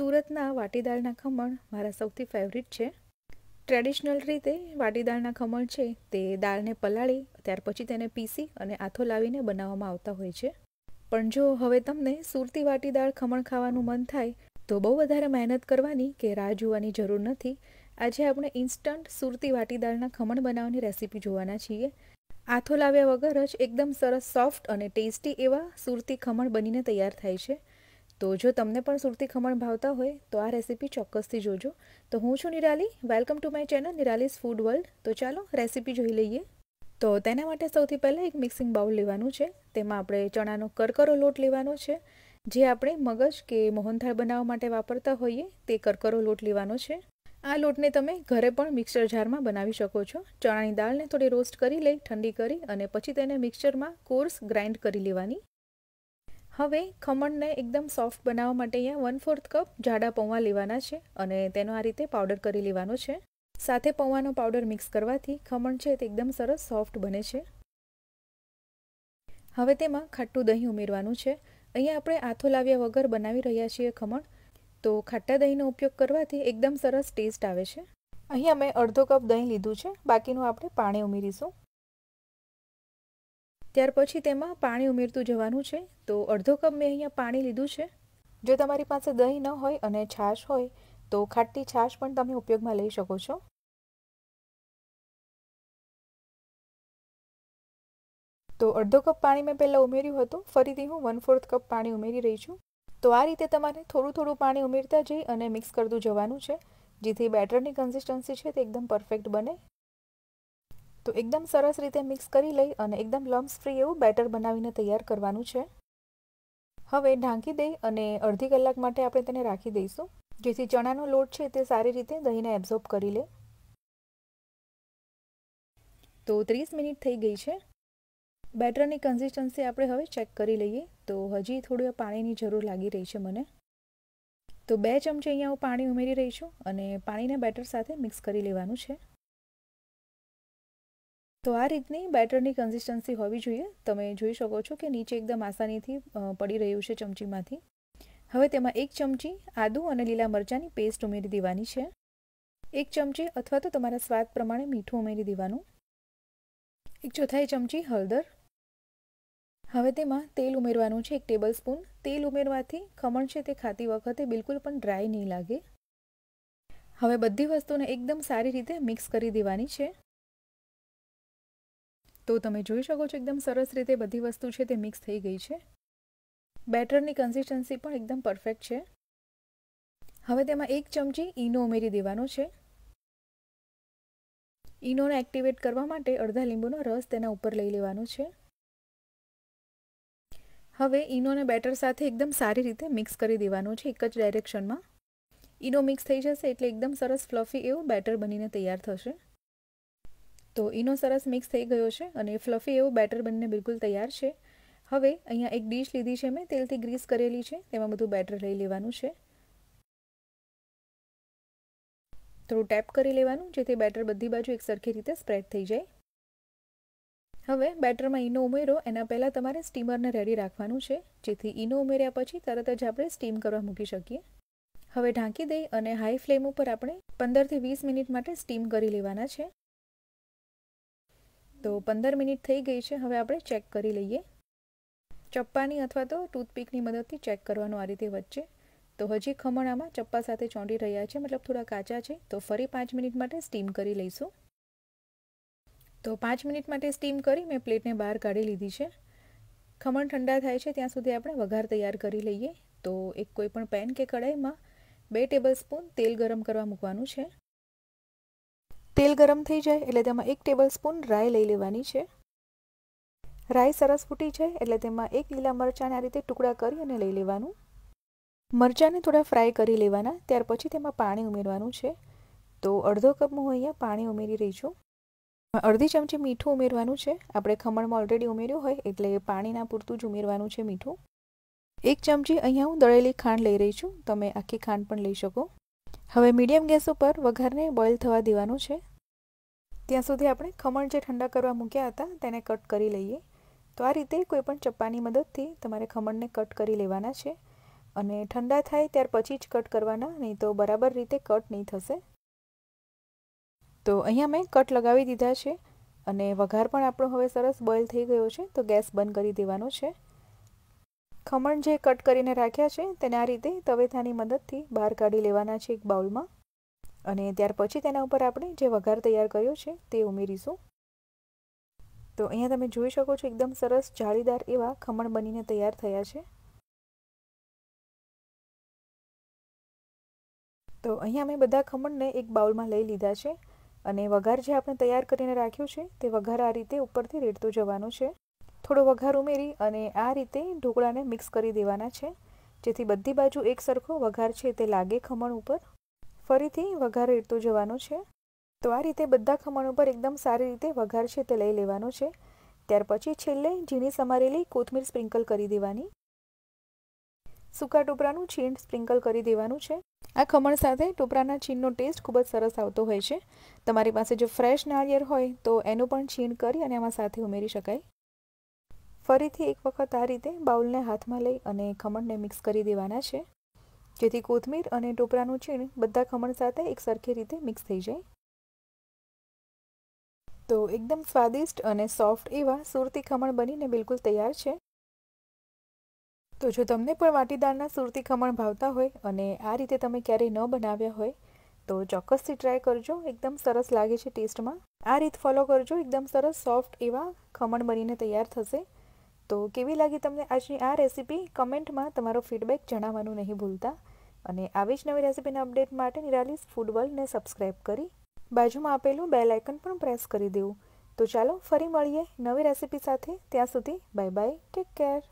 સુરતના વાટીદાળના ખમણ મારા સૌથી ફેવરિટ છે. ટ્રેડિશનલ રીતે વાટીદાળના ખમણ છે તે દાળને પલાળી, ત્યાર પછી તેને પીસી અને આથો લાવીને બનાવવામાં આવતા હોય છે. પણ જો હવે તમને સુરતી વાટીદાળ ખમણ ખાવાનું મન થાય, તો બહુ વધારે મહેનત કરવાની કે રાહ જોવાની જરૂર નથી. આજે આપણે ઇન્સ્ટન્ટ સુરતી વાટીદાળના ખમણ બનાવવાની રેસીપી જોવાના છીએ. આથો લાવ્યા વગર જ એકદમ સરસ સોફ્ટ અને ટેસ્ટી એવા સુરતી ખમણ બનીને તૈયાર થાય છે. તો જો તમને પણ સુરતી ખમણ ભાવતા હોય, તો આ રેસીપી ચોક્કસથી જોજો. તો હું છું Nirali. Welcome to my channel Nirali's food world તો ચાલો રેસીપી જોઈ લઈએ. તો તેના માટે સૌથી પહેલાં એક મિક્સિંગ બાઉલ લેવાનું છે. તેમાં આપણે ચણાનો કરકરો લોટ લેવાનો છે. જે આપણે મગજ કે મોહનથાળ બનાવવા માટે વાપરતા હોઈએ, તે કરકરો લોટ લેવાનો છે. આ લોટને તમે ઘરે પણ મિક્સર જારમાં બનાવી શકો છો. ચણાની દાળને થોડી રોસ્ટ કરી લઈ, ઠંડી કરી અને પછી તેને મિક્સરમાં કોર્સ ગ્રાઇન્ડ કરી લેવાની. હવે ખમણને એકદમ સોફ્ટ બનાવવા માટે અહીંયા વન ફોર્થ કપ જાડા પૌવા લેવાના છે અને તેનો આ રીતે પાવડર કરી લેવાનો છે. સાથે પૌવાનો પાવડર મિક્સ કરવાથી ખમણ છે તે એકદમ સરસ સોફ્ટ બને છે. હવે તેમાં ખાટું દહીં ઉમેરવાનું છે. અહીંયા આપણે આથો લાવ્યા વગર બનાવી રહ્યા છીએ ખમણ. તો ખાટા દહીંનો ઉપયોગ કરવાથી એકદમ સરસ ટેસ્ટ આવે છે. અહીંયા મેં અડધો કપ દહીં લીધું છે. બાકીનું આપણે પાણી ઉમેરીશું. ત્યાર પછી તેમાં પાણી ઉમેરતું જવાનું છે. તો અડધો કપ મેં અહીંયા પાણી લીધું છે. જો તમારી પાસે દહીં ન હોય અને છાશ હોય, તો ખાટી છાશ પણ તમે ઉપયોગમાં લઈ શકો છો. તો અડધો કપ પાણી મેં પહેલાં ઉમેર્યું હતું. ફરીથી હું વન ફોર્થ કપ પાણી ઉમેરી રહી છું. તો આ રીતે તમારે થોડું થોડું પાણી ઉમેરતા જઈ અને મિક્સ કરતું જવાનું છે, જેથી બેટરની કન્સિસ્ટન્સી છે તે એકદમ પરફેક્ટ બને. તો એકદમ સરસ રીતે મિક્સ કરી લઈ અને એકદમ લમ્સ ફ્રી એવું બેટર બનાવીને તૈયાર કરવાનું છે. હવે ઢાંકી દઈ અને અડધી કલાક માટે આપણે તેને રાખી દઈશું. જેથી ચણાનો લોટ છે તે સારી રીતે દહીંને એબ્ઝોર્બ કરી લે. તો ત્રીસ મિનિટ થઈ ગઈ છે. બેટરની કન્સિસ્ટન્સી આપણે હવે ચેક કરી લઈએ. તો હજી થોડું પાણીની જરૂર લાગી રહી છે મને. તો બે ચમચી અહીંયા હું પાણી ઉમેરી રહી છું અને પાણીને બેટર સાથે મિક્સ કરી લેવાનું છે. તો આ રીતની બેટરની કન્સિસ્ટન્સી હોવી જોઈએ. તમે જોઈ શકો છો કે નીચે એકદમ આસાનીથી પડી રહ્યું છે ચમચીમાંથી. હવે તેમાં એક ચમચી આદુ અને લીલા મરચાંની પેસ્ટ ઉમેરી દેવાની છે. એક ચમચી અથવા તો તમારા સ્વાદ પ્રમાણે મીઠું ઉમેરી દેવાનું. એક ચોથાઈ ચમચી હળદર. હવે તેમાં તેલ ઉમેરવાનું છે એક ટેબલ સ્પૂન તેલ ઉમેરવાથી ખમણ છે તે ખાતી વખતે બિલકુલ પણ ડ્રાય નહીં લાગે. હવે બધી વસ્તુને એકદમ સારી રીતે મિક્સ કરી દેવાની છે. તો તમે જોઈ શકો છો એકદમ સરસ રીતે બધી વસ્તુ છે તે મિક્સ થઈ ગઈ છે. બેટરની કન્સિસ્ટન્સી પણ એકદમ પરફેક્ટ છે. હવે તેમાં એક ચમચી ઈનો ઉમેરી દેવાનો છે. ઈનોને એક્ટિવેટ કરવા માટે અડધા લીંબુનો રસ તેના ઉપર લઈ લેવાનો છે. હવે ઈનોને બેટર સાથે એકદમ સારી રીતે મિક્સ કરી દેવાનો છે એક જ ડાયરેક્શનમાં ઈનો મિક્સ થઈ જશે એટલે એકદમ સરસ ફ્લફી એવું બેટર બનીને તૈયાર થશે. તો ઈનો સરસ મિક્સ થઈ ગયો છે અને ફ્લફી એવું બેટર બનીને બિલકુલ તૈયાર છે. હવે અહીંયા એક ડીશ લીધી છે મેં, તેલથી ગ્રીસ કરેલી છે, તેમાં બધું બેટર લઈ લેવાનું છે. થોડું ટેપ કરી લેવાનું, જેથી બેટર બધી બાજુ એક સરખી રીતે સ્પ્રેડ થઈ જાય. હવે બેટરમાં ઈનો ઉમેરો, એના પહેલાં તમારે સ્ટીમરને રેડી રાખવાનું છે, જેથી ઈનો ઉમેર્યા પછી તરત જ આપણે સ્ટીમ કરવા મૂકી શકીએ. હવે ઢાંકી દઈ અને હાઈ ફ્લેમ ઉપર આપણે પંદરથી વીસ મિનિટ માટે સ્ટીમ કરી લેવાના છે. તો પંદર મિનિટ થઈ ગઈ છે, હવે આપણે ચેક કરી લઈએ. ચપ્પાની અથવા તો ટૂથપીકની મદદથી ચેક કરવાનું આ રીતે વચ્ચે. તો હજી ખમણ આમાં ચપ્પા સાથે ચોંટી રહ્યા છે, મતલબ થોડા કાચા છે. તો ફરી પાંચ મિનિટ માટે સ્ટીમ કરી લઈશું. તો પાંચ મિનિટ માટે સ્ટીમ કરી મેં પ્લેટને બહાર કાઢી લીધી છે. ખમણ ઠંડા થાય છે, ત્યાં સુધી આપણે વઘાર તૈયાર કરી લઈએ. તો એક કોઈ પણ પેન કે કઢાઈમાં બે ટેબલ સ્પૂન તેલ ગરમ કરવા મૂકવાનું છે. તેલ ગરમ થઈ જાય એટલે તેમાં એક ટેબલ સ્પૂન રાઈ લઈ લેવાની છે. રાઈ સરસ ફૂટી જાય એટલે તેમાં એક લીલા મરચાંને આ રીતે ટુકડા કરી અને લઈ લેવાનું. મરચાંને થોડા ફ્રાય કરી લેવાના, ત્યાર પછી તેમાં પાણી ઉમેરવાનું છે. તો અડધો કપ હું અહીંયા પાણી ઉમેરી રહી છું. અડધી ચમચી મીઠું ઉમેરવાનું છે. આપણે ખમણમાં ઓલરેડી ઉમેર્યું હોય એટલે પાણીના પૂરતું જ ઉમેરવાનું છે મીઠું. એક ચમચી અહીંયા હું દળેલી ખાંડ લઈ રહી છું. તમે આખી ખાંડ પણ લઈ શકો. હવે મીડિયમ ગેસ ઉપર વઘારને બોઇલ થવા દેવાનું છે. ત્યાં સુધી આપણે ખમણ જે ઠંડા કરવા મૂક્યા હતા તેને કટ કરી લઈએ. તો આ રીતે કોઈપણ ચપ્પાની મદદથી તમારે ખમણને કટ કરી લેવાના છે અને ઠંડા થાય ત્યાર પછી જ કટ કરવાના, નહીં તો બરાબર રીતે કટ નહીં થશે. તો અહીંયા મેં કટ લગાવી દીધા છે અને વઘાર પણ આપણો હવે સરસ બોઇલ થઈ ગયો છે, તો ગેસ બંધ કરી દેવાનો છે. ખમણ જે કટ કરીને રાખ્યા છે તેને આ રીતે તવેથાની મદદથી બહાર કાઢી લેવાના છે એક બાઉલમાં. અને ત્યાર પછી તેના ઉપર આપણે જે વઘાર તૈયાર કર્યો છે તે ઉમેરીશું. તો અહીંયા તમે જોઈ શકો છો એકદમ સરસ જાળીદાર એવા ખમણ બનીને તૈયાર થયા છે. તો અહીંયા અમે બધા ખમણને એક બાઉલમાં લઈ લીધા છે અને વઘાર જે આપણે તૈયાર કરીને રાખ્યું છે તે વઘાર આ રીતે ઉપરથી રેડતો જવાનો છે. થોડો વઘાર ઉમેરી અને આ રીતે ઢોકળાને મિક્સ કરી દેવાના છે. જેથી બધી બાજુ એક સરખો વઘાર છે તે લાગે ખમણ ઉપર. ફરીથી વઘાર રેડતું જવાનું છે. તો આ રીતે બધા ખમણ ઉપર એકદમ સારી રીતે વઘાર છે તે લઈ લેવાનો છે. ત્યાર પછી છેલ્લે ઝીણી સમારેલી કોથમીર સ્પ્રિંકલ કરી દેવાની. સૂકા ટોપરાનું છીણ સ્પ્રિંકલ કરી દેવાનું છે. આ ખમણ સાથે ટોપરાના છીણનો ટેસ્ટ ખૂબ જ સરસ આવતો હોય છે. તમારી પાસે જો ફ્રેશ નાળિયેર હોય તો એનું પણ છીણ કરી અને આમાં સાથે ઉમેરી શકાય. ફરીથી એક વખત આ રીતે બાઉલને હાથમાં લઈ અને ખમણને મિક્સ કરી દેવાના છે. જેથી કોથમીર અને ટોપરાનું છીણ બધા ખમણ સાથે એક સરખી રીતે મિક્સ થઈ જાય. તો એકદમ સ્વાદિષ્ટ અને સોફ્ટ એવા સુરતી ખમણ બનીને બિલકુલ તૈયાર છે. તો જો તમને પણ વાટીદારના સુરતી ખમણ ભાવતા હોય અને આ રીતે તમે ક્યારેય ન બનાવ્યા હોય, તો ચોક્કસથી ટ્રાય કરજો. એકદમ સરસ લાગે છે ટેસ્ટમાં. આ રીત ફોલો કરજો. એકદમ સરસ સોફ્ટ એવા ખમણ બનીને તૈયાર થશે. તો કેવી લાગી તમને આજની આ રેસીપી કમેન્ટમાં તમારો ફીડબેક જણાવવાનું નહીં ભૂલતા. અને આવી જ નવી રેસીપીના અપડેટ માટે નિરાલીસ ફૂડ વર્લ્ડને સબસ્ક્રાઈબ કરી બાજુમાં આપેલું બેલ આઇકન પણ પ્રેસ કરી દેવું. તો ચાલો ફરી મળીએ નવી રેસીપી સાથે. ત્યાં સુધી બાય બાય, ટેક કેર.